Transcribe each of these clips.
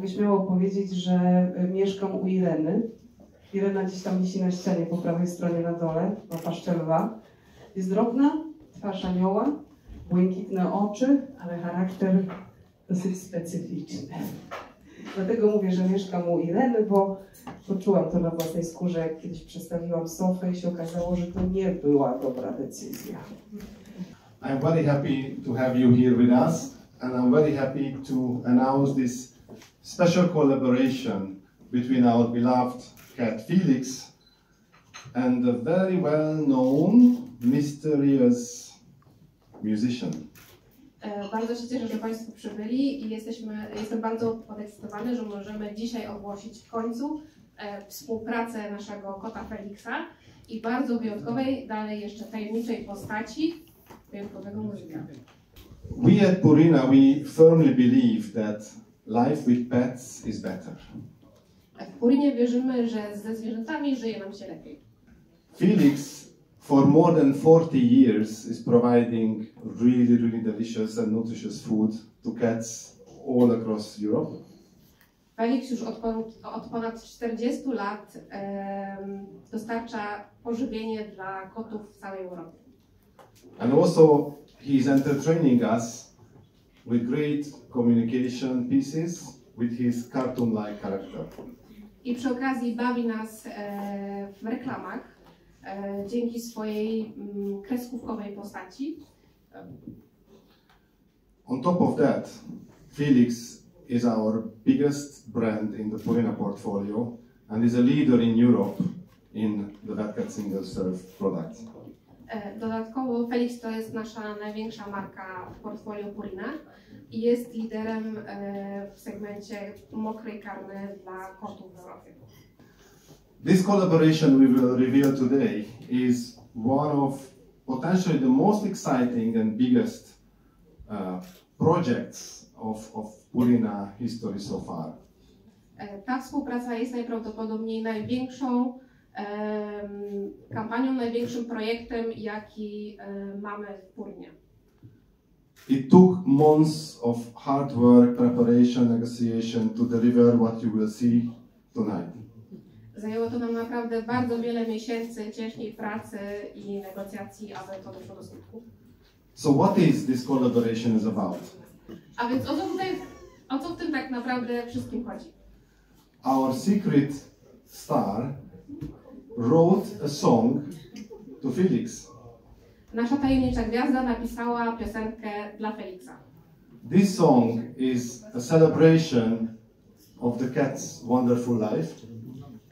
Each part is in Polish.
mogę śmiało powiedzieć, że y, mieszkam u Ireny. Irena gdzieś tam wisi na ścianie po prawej stronie na dole, ma paszczę lwa. Jest drobna, twarz anioła, błękitne oczy, ale charakter dosyć specyficzny. Dlatego mówię, że mieszkam u Ireny, bo poczułam to na własnej skórze, jak kiedyś przestawiłam sofę i się okazało, że to nie była dobra decyzja. I'm very happy to have you here with us, and I'm very happy to announce this special collaboration between our beloved cat Felix and a very well known, mysterious musician. E, Bardzo się cieszę, że Państwo przybyli i jesteśmy, jestem bardzo podekscytowany, że możemy dzisiaj ogłosić w końcu e, współpracę naszego kota Feliksa i bardzo wyjątkowej, dalej jeszcze tajemniczej postaci wyjątkowego muzyka. We at Purina, we firmly believe that life with pets is better. W Purinie wierzymy, że ze zwierzętami żyje nam się lepiej. Felix, for more than 40 years, is providing really, really delicious and nutritious food to cats all across Europe. Felix już od, pon- od ponad 40 lat em, dostarcza pożywienie dla kotów w całej Europie. And also, he is entertaining us with great communication pieces with his cartoon like character. I przy okazji bawi nas e, w reklamach e, dzięki swojej mm, kreskówkowej postaci. On top of that, Felix is our biggest brand in the Purina portfolio and is a leader in Europe in the Vatcat single serve product. E, Dodatkowo Felix to jest nasza największa marka w portfolio Purina i jest liderem e, w segmencie mokrej karmy dla kotów w Europie. This collaboration we will reveal today is one of potentially the most exciting and biggest uh, projects of, of Purina history so far. Ta współpraca jest najprawdopodobniej największą kampanią, największym projektem, jaki e, mamy w Purinie. It took months of hard work, preparation, negotiation to deliver what you will see tonight. Zajęło to nam naprawdę bardzo wiele miesięcy ciężkiej pracy i negocjacji, aby to doszło do skutku. So, what is this collaboration is about? A więc o co, tutaj, o co w tym tak naprawdę wszystkim chodzi? Our secret star wrote a song to Felix. Nasza tajemnicza gwiazda napisała piosenkę dla Feliksa. This song is a celebration of the cat's wonderful life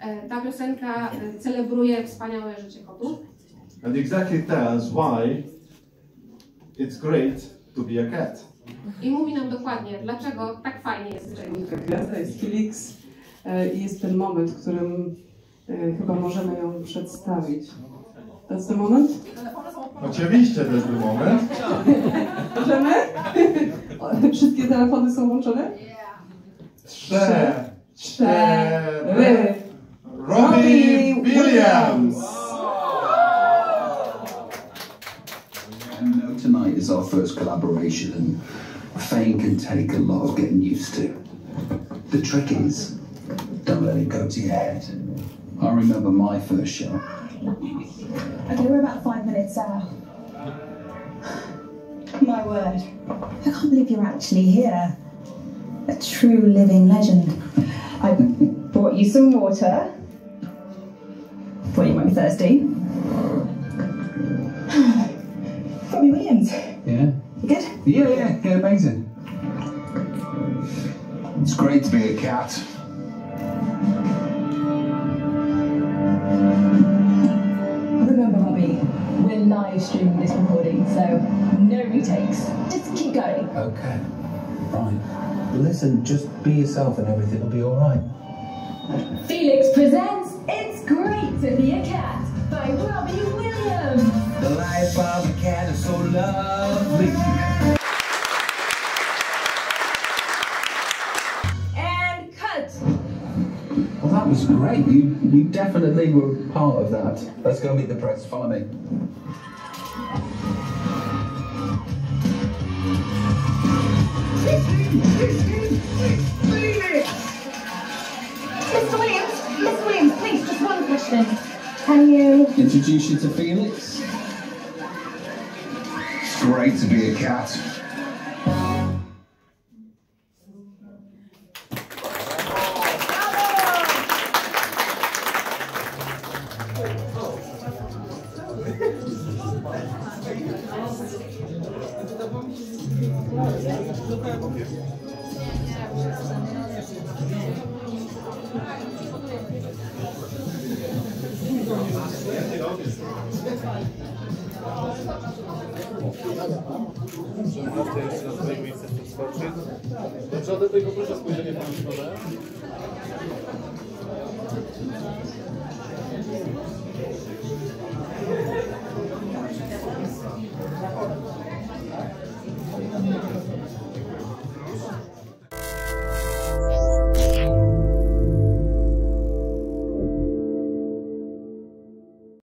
E, Ta piosenka e, celebruje wspaniałe życie kotów and exactly tells why it's great to be a cat. i mówi nam dokładnie, dlaczego tak fajnie jest żyć. Gwiazda jest Felix e, i jest ten moment, w którym chyba możemy ją przedstawić. To jest ten moment? Oczywiście to jest ten moment. Możemy? Wszystkie telefony są włączone? Trzy, Cztery. Robbie Williams. Tonight is our first collaboration, and fame can take a lot of getting used to. The trick is, don't let it go to your head. I remember my first show. Okay, we're about five minutes out. My word. I can't believe you're actually here. A true living legend. I brought you some water. Thought you might be thirsty. Robbie Williams. Yeah? You good? Yeah, yeah, yeah, amazing. It's great to be a cat. Live streaming this recording, so no retakes. Just keep going. Okay. Right. Listen, just be yourself and everything will be alright. Felix presents It's Great to Be a Cat by Robbie Williams. The life of a cat is so lovely. was great. You, you definitely were part of that. Let's go meet the press. Follow me. Mr. Williams, Mr. Williams, please, just one question. Can you introduce you to Felix? It's great to be a cat. że możecie jeszcze na swoje miejsce przeskoczyć. Dobrze, do tego proszę spojrzenie w tą stronę.